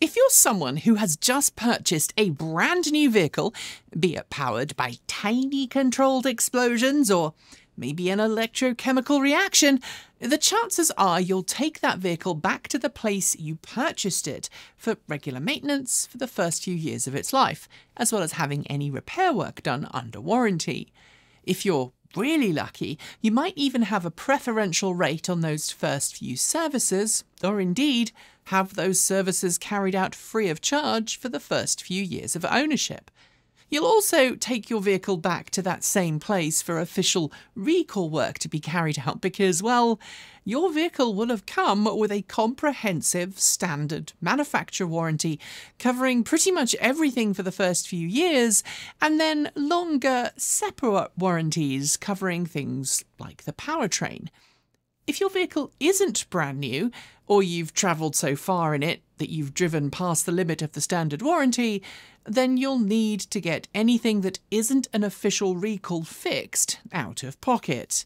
If you're someone who has just purchased a brand new vehicle, be it powered by tiny controlled explosions or maybe an electrochemical reaction, the chances are you'll take that vehicle back to the place you purchased it for regular maintenance for the first few years of its life, as well as having any repair work done under warranty. If you're really lucky, you might even have a preferential rate on those first few services, or indeed have those services carried out free of charge for the first few years of ownership. You'll also take your vehicle back to that same place for official recall work to be carried out because, well, your vehicle will have come with a comprehensive standard manufacturer warranty covering pretty much everything for the first few years, and then longer separate warranties covering things like the powertrain. If your vehicle isn't brand new, or you've travelled so far in it that you've driven past the limit of the standard warranty, then you'll need to get anything that isn't an official recall fixed out of pocket.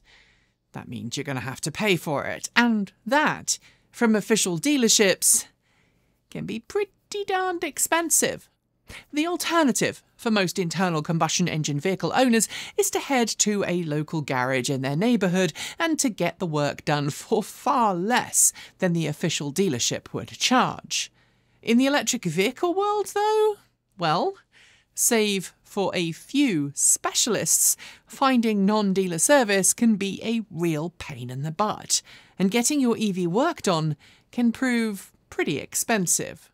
That means you're going to have to pay for it, and that, from official dealerships, can be pretty darned expensive. The alternative for most internal combustion engine vehicle owners is to head to a local garage in their neighbourhood and to get the work done for far less than the official dealership would charge. In the electric vehicle world, though, well, save for a few specialists, finding non dealer service can be a real pain in the butt, and getting your EV worked on can prove pretty expensive.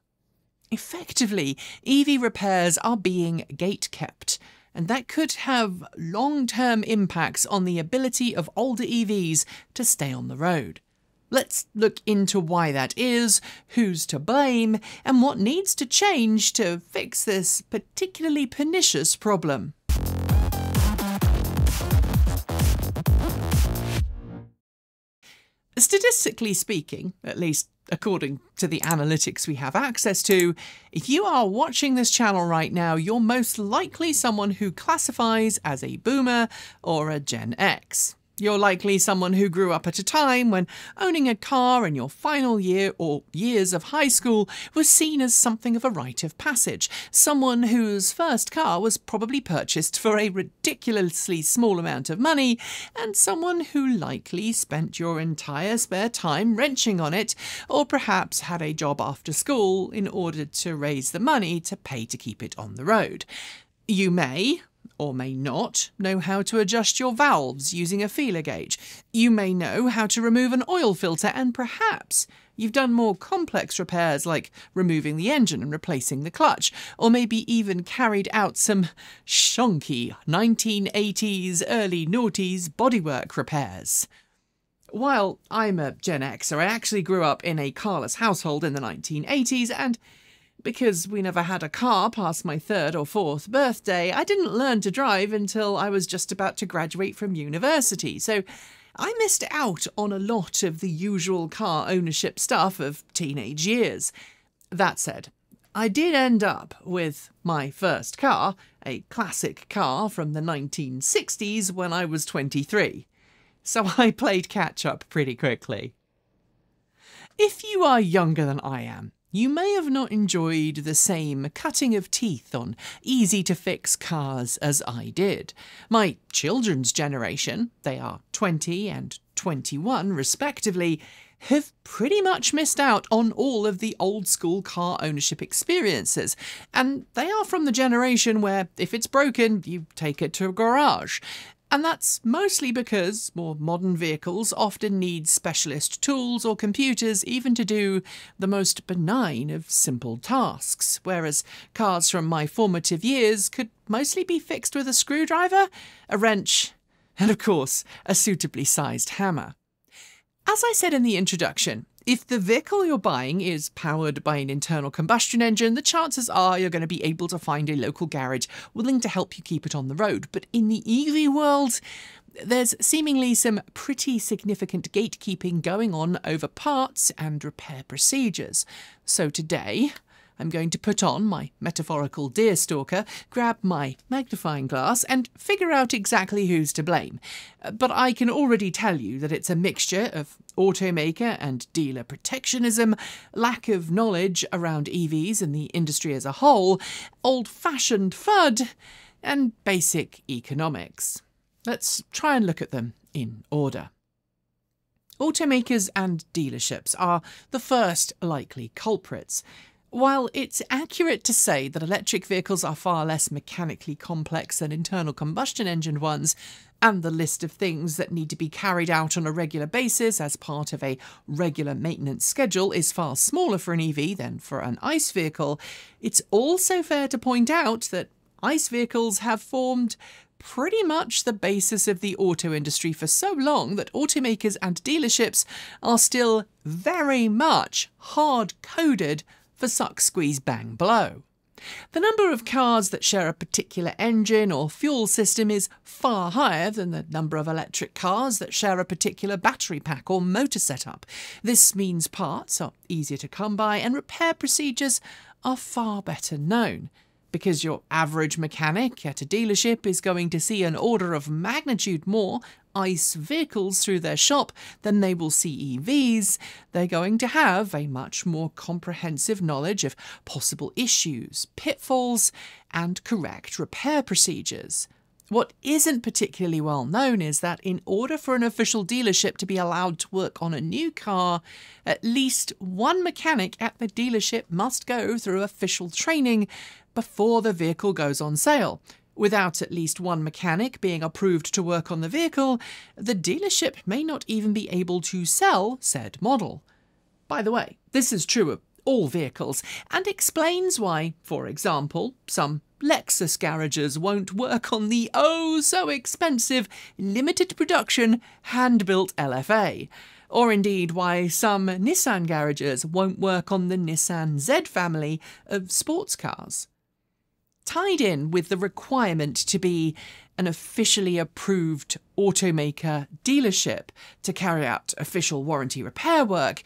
Effectively, EV repairs are being gate kept, and that could have long term impacts on the ability of older EVs to stay on the road. Let's look into why that is, who's to blame, and what needs to change to fix this particularly pernicious problem. Statistically speaking, at least according to the analytics we have access to, if you are watching this channel right now, you're most likely someone who classifies as a boomer or a Gen X. You're likely someone who grew up at a time when owning a car in your final year or years of high school was seen as something of a rite of passage. Someone whose first car was probably purchased for a ridiculously small amount of money, and someone who likely spent your entire spare time wrenching on it, or perhaps had a job after school in order to raise the money to pay to keep it on the road. You may, or may not know how to adjust your valves using a feeler gauge. You may know how to remove an oil filter, and perhaps you've done more complex repairs like removing the engine and replacing the clutch, or maybe even carried out some shonky 1980s, early noughties bodywork repairs. While I'm a Gen Xer, I actually grew up in a carless household in the 1980s, and because we never had a car past my third or fourth birthday, I didn't learn to drive until I was just about to graduate from university. So I missed out on a lot of the usual car ownership stuff of teenage years. That said, I did end up with my first car, a classic car from the 1960s when I was 23. So I played catch up pretty quickly. If you are younger than I am, you may have not enjoyed the same cutting of teeth on easy to fix cars as I did. My children's generation, they are 20 and 21 respectively, have pretty much missed out on all of the old school car ownership experiences. And they are from the generation where if it's broken, you take it to a garage. And that's mostly because more modern vehicles often need specialist tools or computers even to do the most benign of simple tasks, whereas cars from my formative years could mostly be fixed with a screwdriver, a wrench, and of course, a suitably sized hammer. As I said in the introduction, if the vehicle you're buying is powered by an internal combustion engine, the chances are you're going to be able to find a local garage willing to help you keep it on the road. But in the EV world, there's seemingly some pretty significant gatekeeping going on over parts and repair procedures. So today, I'm going to put on my metaphorical deer stalker, grab my magnifying glass, and figure out exactly who's to blame. Uh, but I can already tell you that it's a mixture of automaker and dealer protectionism, lack of knowledge around EVs and the industry as a whole, old fashioned FUD, and basic economics. Let's try and look at them in order. Automakers and dealerships are the first likely culprits. While it's accurate to say that electric vehicles are far less mechanically complex than internal combustion engine ones, and the list of things that need to be carried out on a regular basis as part of a regular maintenance schedule is far smaller for an EV than for an ICE vehicle, it's also fair to point out that ICE vehicles have formed pretty much the basis of the auto industry for so long that automakers and dealerships are still very much hard coded for suck, squeeze, bang, blow. The number of cars that share a particular engine or fuel system is far higher than the number of electric cars that share a particular battery pack or motor setup. This means parts are easier to come by and repair procedures are far better known because your average mechanic at a dealership is going to see an order of magnitude more ICE vehicles through their shop than they will see EVs, they're going to have a much more comprehensive knowledge of possible issues, pitfalls, and correct repair procedures. What isn't particularly well known is that in order for an official dealership to be allowed to work on a new car, at least one mechanic at the dealership must go through official training before the vehicle goes on sale. Without at least one mechanic being approved to work on the vehicle, the dealership may not even be able to sell said model. By the way, this is true of all vehicles and explains why, for example, some Lexus garages won't work on the oh so expensive limited production hand built LFA, or indeed why some Nissan garages won't work on the Nissan Z family of sports cars tied in with the requirement to be an officially approved automaker dealership to carry out official warranty repair work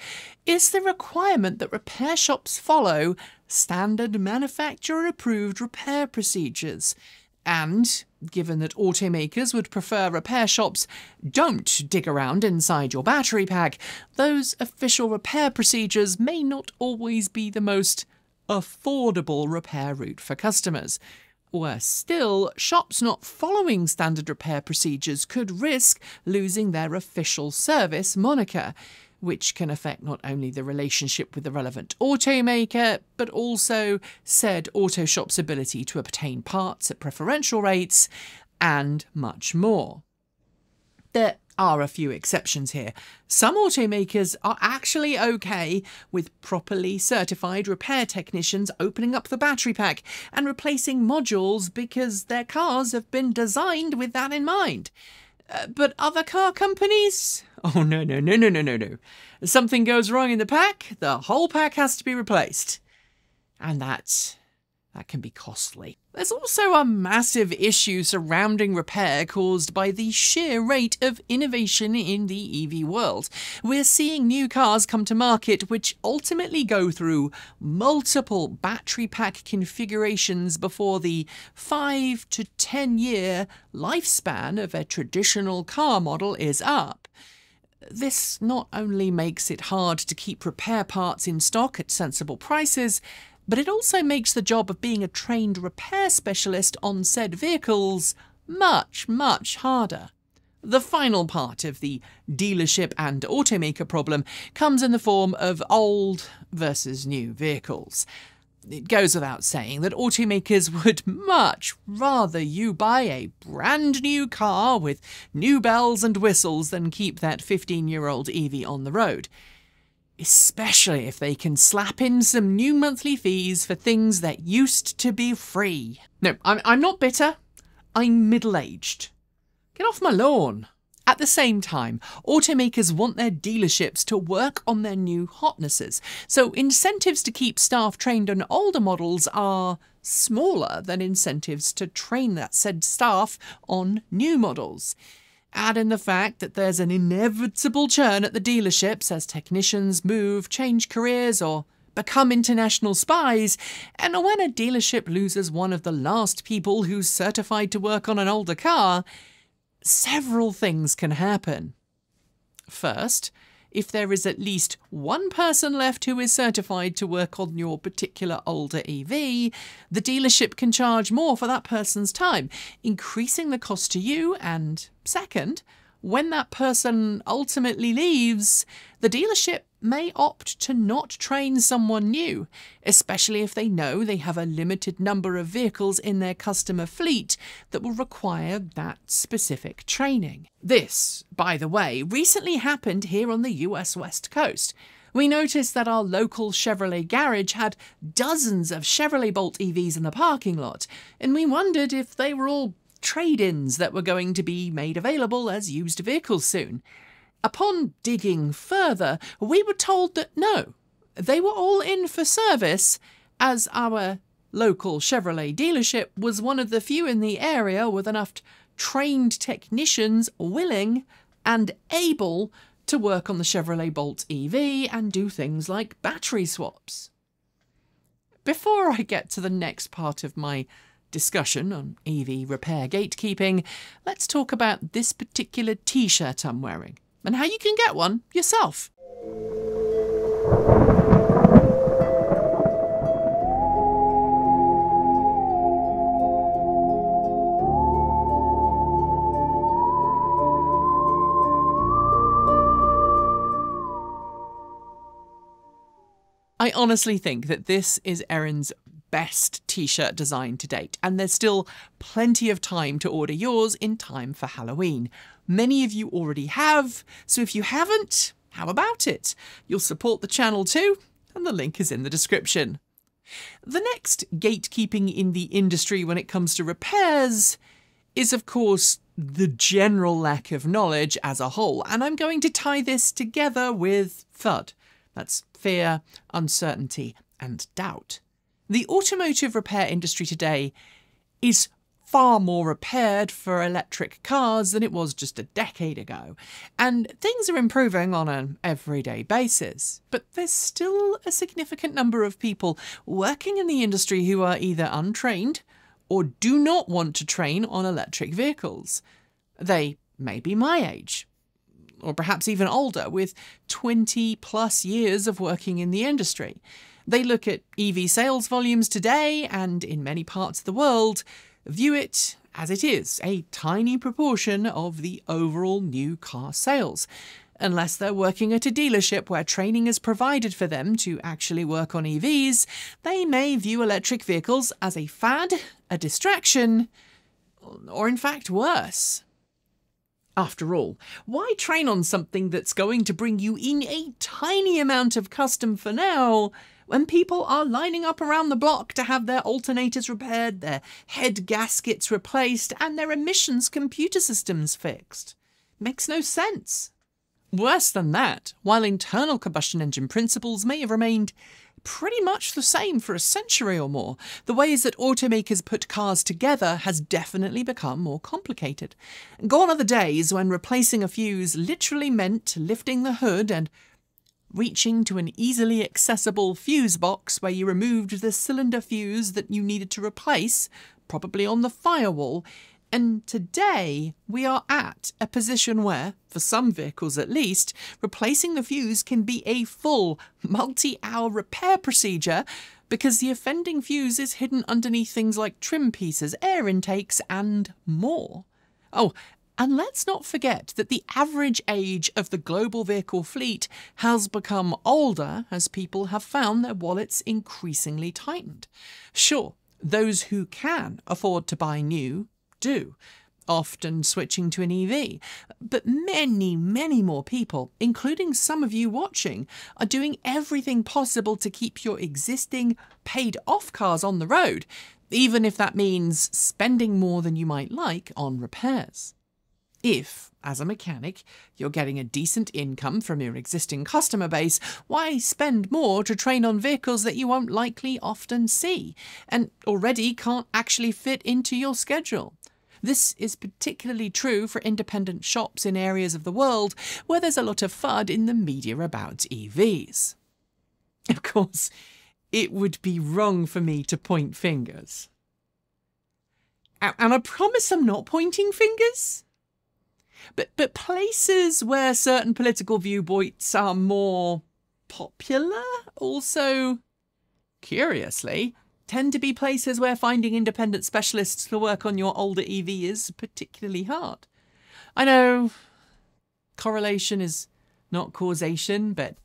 is the requirement that repair shops follow standard manufacturer approved repair procedures. And given that automakers would prefer repair shops don't dig around inside your battery pack, those official repair procedures may not always be the most affordable repair route for customers. Worse still, shops not following standard repair procedures could risk losing their official service moniker, which can affect not only the relationship with the relevant automaker, but also said auto shop's ability to obtain parts at preferential rates, and much more. There are a few exceptions here. Some automakers are actually okay with properly certified repair technicians opening up the battery pack and replacing modules because their cars have been designed with that in mind. Uh, but other car companies? Oh, no, no, no, no, no, no, no. Something goes wrong in the pack, the whole pack has to be replaced. And that's that can be costly. There's also a massive issue surrounding repair caused by the sheer rate of innovation in the EV world. We're seeing new cars come to market which ultimately go through multiple battery pack configurations before the 5 to 10 year lifespan of a traditional car model is up. This not only makes it hard to keep repair parts in stock at sensible prices, but it also makes the job of being a trained repair specialist on said vehicles much, much harder. The final part of the dealership and automaker problem comes in the form of old versus new vehicles. It goes without saying that automakers would much rather you buy a brand new car with new bells and whistles than keep that 15 year old EV on the road especially if they can slap in some new monthly fees for things that used to be free. No, I'm, I'm not bitter. I'm middle aged. Get off my lawn. At the same time, automakers want their dealerships to work on their new hotnesses, so incentives to keep staff trained on older models are smaller than incentives to train that said staff on new models. Add in the fact that there's an inevitable churn at the dealerships as technicians move, change careers, or become international spies, and when a dealership loses one of the last people who's certified to work on an older car, several things can happen. First, if there is at least one person left who is certified to work on your particular older EV, the dealership can charge more for that person's time, increasing the cost to you. And second, when that person ultimately leaves, the dealership may opt to not train someone new, especially if they know they have a limited number of vehicles in their customer fleet that will require that specific training. This, by the way, recently happened here on the US West Coast. We noticed that our local Chevrolet garage had dozens of Chevrolet Bolt EVs in the parking lot, and we wondered if they were all trade ins that were going to be made available as used vehicles soon. Upon digging further, we were told that no, they were all in for service, as our local Chevrolet dealership was one of the few in the area with enough trained technicians willing and able to work on the Chevrolet Bolt EV and do things like battery swaps. Before I get to the next part of my discussion on EV repair gatekeeping, let's talk about this particular t shirt I'm wearing and how you can get one yourself. I honestly think that this is Erin's best t shirt design to date, and there's still plenty of time to order yours in time for Halloween. Many of you already have, so if you haven't, how about it? You'll support the channel too, and the link is in the description. The next gatekeeping in the industry when it comes to repairs is, of course, the general lack of knowledge as a whole, and I'm going to tie this together with FUD. That's fear, uncertainty, and doubt. The automotive repair industry today is far more repaired for electric cars than it was just a decade ago, and things are improving on an everyday basis. But there's still a significant number of people working in the industry who are either untrained or do not want to train on electric vehicles. They may be my age, or perhaps even older, with 20 plus years of working in the industry. They look at EV sales volumes today and in many parts of the world, view it as it is, a tiny proportion of the overall new car sales. Unless they're working at a dealership where training is provided for them to actually work on EVs, they may view electric vehicles as a fad, a distraction, or in fact worse. After all, why train on something that's going to bring you in a tiny amount of custom for now when people are lining up around the block to have their alternators repaired, their head gaskets replaced, and their emissions computer systems fixed. Makes no sense. Worse than that, while internal combustion engine principles may have remained pretty much the same for a century or more, the ways that automakers put cars together has definitely become more complicated. Gone are the days when replacing a fuse literally meant lifting the hood and reaching to an easily accessible fuse box where you removed the cylinder fuse that you needed to replace, probably on the firewall. And today we are at a position where, for some vehicles at least, replacing the fuse can be a full multi hour repair procedure because the offending fuse is hidden underneath things like trim pieces, air intakes, and more. Oh, and let's not forget that the average age of the global vehicle fleet has become older as people have found their wallets increasingly tightened. Sure, those who can afford to buy new do, often switching to an EV. But many, many more people, including some of you watching, are doing everything possible to keep your existing paid off cars on the road, even if that means spending more than you might like on repairs. If, as a mechanic, you're getting a decent income from your existing customer base, why spend more to train on vehicles that you won't likely often see and already can't actually fit into your schedule? This is particularly true for independent shops in areas of the world where there's a lot of FUD in the media about EVs. Of course, it would be wrong for me to point fingers. And I promise I'm not pointing fingers. But, but places where certain political viewpoints are more popular also, curiously, tend to be places where finding independent specialists to work on your older EV is particularly hard. I know correlation is not causation, but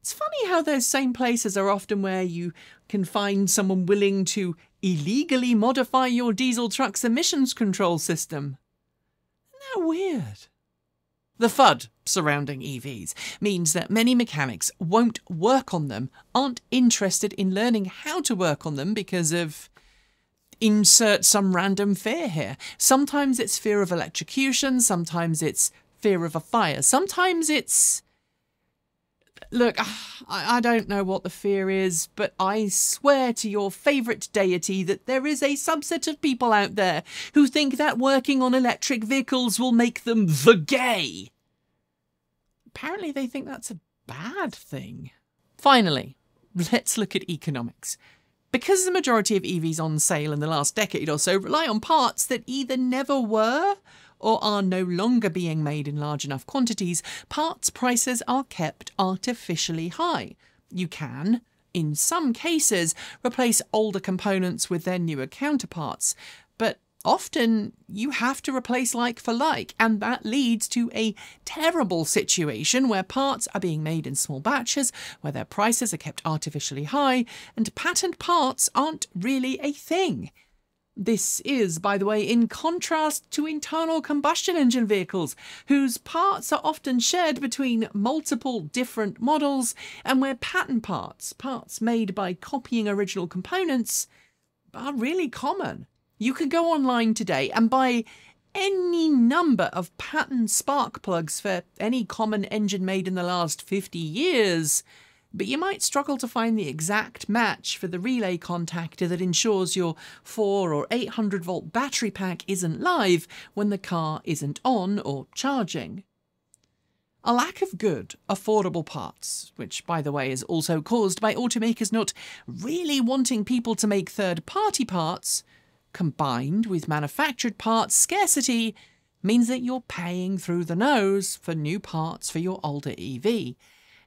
it's funny how those same places are often where you can find someone willing to illegally modify your diesel truck's emissions control system. That weird? The FUD surrounding EVs means that many mechanics won't work on them, aren't interested in learning how to work on them because of insert some random fear here. Sometimes it's fear of electrocution, sometimes it's fear of a fire, sometimes it's Look, I, don't know what the fear is, but I swear to your favourite deity that there is a subset of people out there who think that working on electric vehicles will make them the gay. Apparently, they think that's a bad thing. Finally, let's look at economics. Because the majority of EVs on sale in the last decade or so rely on parts that either never were or are no longer being made in large enough quantities, parts prices are kept artificially high. You can, in some cases, replace older components with their newer counterparts, but often you have to replace like for like, and that leads to a terrible situation where parts are being made in small batches, where their prices are kept artificially high, and pattern parts aren't really a thing. This is, by the way, in contrast to internal combustion engine vehicles, whose parts are often shared between multiple different models, and where pattern parts, parts made by copying original components, are really common. You can go online today and buy any number of pattern spark plugs for any common engine made in the last 50 years but you might struggle to find the exact match for the relay contactor that ensures your 4 or 800 volt battery pack isn't live when the car isn't on or charging. A lack of good, affordable parts, which by the way is also caused by automakers not really wanting people to make third party parts, combined with manufactured parts scarcity, means that you're paying through the nose for new parts for your older EV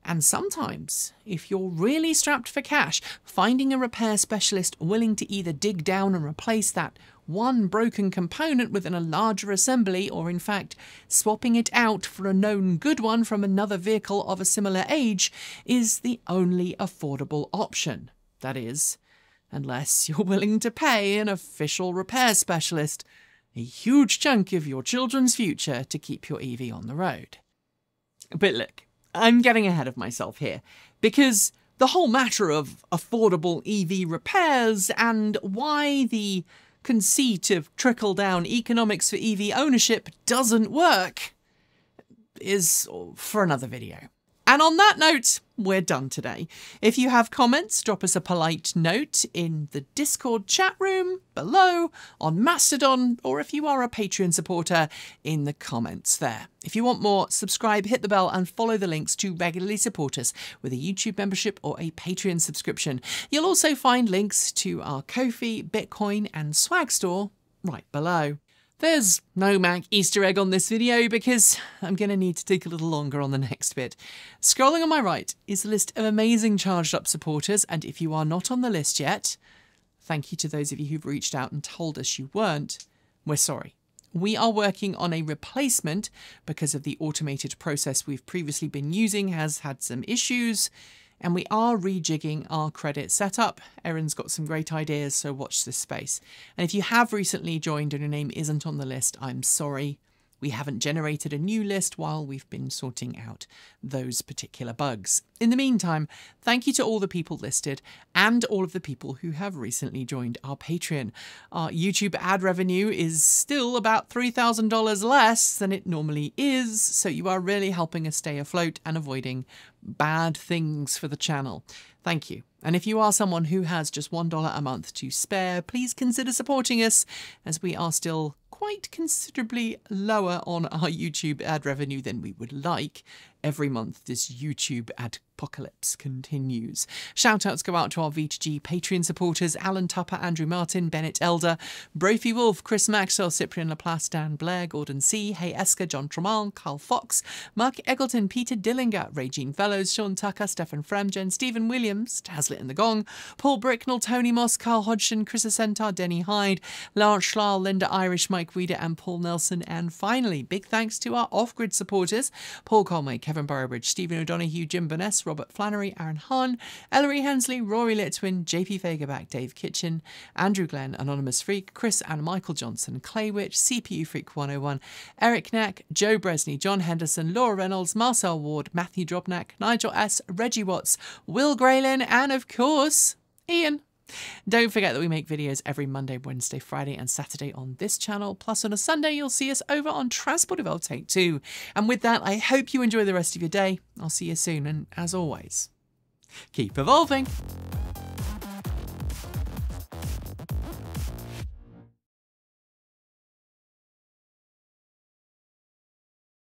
and sometimes, if you're really strapped for cash, finding a repair specialist willing to either dig down and replace that one broken component within a larger assembly, or in fact, swapping it out for a known good one from another vehicle of a similar age, is the only affordable option. That is, unless you're willing to pay an official repair specialist a huge chunk of your children's future to keep your EV on the road. But look, I'm getting ahead of myself here, because the whole matter of affordable EV repairs and why the conceit of trickle down economics for EV ownership doesn't work is for another video. And on that note, we're done today. If you have comments, drop us a polite note in the Discord chat room below, on Mastodon, or if you are a Patreon supporter, in the comments there. If you want more, subscribe, hit the bell, and follow the links to regularly support us with a YouTube membership or a Patreon subscription. You'll also find links to our Ko-fi, Bitcoin, and Swag store right below. There's no Mac Easter egg on this video because I'm going to need to take a little longer on the next bit. Scrolling on my right is a list of amazing charged up supporters, and if you are not on the list yet, thank you to those of you who've reached out and told us you weren't. We're sorry. We are working on a replacement because of the automated process we've previously been using has had some issues and we are rejigging our credit setup. Erin's got some great ideas, so watch this space. And if you have recently joined and your name isn't on the list, I'm sorry. We haven't generated a new list while we've been sorting out those particular bugs. In the meantime, thank you to all the people listed and all of the people who have recently joined our Patreon. Our YouTube ad revenue is still about $3,000 less than it normally is, so you are really helping us stay afloat and avoiding bad things for the channel. Thank you. And if you are someone who has just $1 a month to spare, please consider supporting us as we are still quite considerably lower on our YouTube ad revenue than we would like, every month this YouTube ad apocalypse continues. Shout outs go out to our V2G Patreon supporters Alan Tupper, Andrew Martin, Bennett Elder, Brophy Wolf, Chris Maxwell, Cyprian Laplace, Dan Blair, Gordon C, Hay Esker, John Tramal, Carl Fox, Mark Eggleton, Peter Dillinger, Regine Fellows, Sean Tucker, Stefan Fremgen, Stephen Williams, Taslet and the Gong, Paul Bricknell, Tony Moss, Carl Hodgson, Chris Centaur, Denny Hyde, Lawrence Schlar, Linda Irish, Mike Weeder, and Paul Nelson. And finally, big thanks to our off grid supporters Paul Conway, Kevin Burrowbridge, Stephen O'Donoghue, Jim Burness, Robert Flannery, Aaron Hahn, Ellery Hensley, Rory Litwin, JP Fagerback, Dave Kitchen, Andrew Glenn, Anonymous Freak, Chris and Michael Johnson, Clay Witch, CPU Freak 101, Eric Knack, Joe Bresney, John Henderson, Laura Reynolds, Marcel Ward, Matthew Drobnak, Nigel S., Reggie Watts, Will Graylin, and of course, Ian. Don't forget that we make videos every Monday, Wednesday, Friday, and Saturday on this channel. Plus, on a Sunday, you'll see us over on Transport Evolved Take 2. And with that, I hope you enjoy the rest of your day. I'll see you soon, and as always, keep evolving.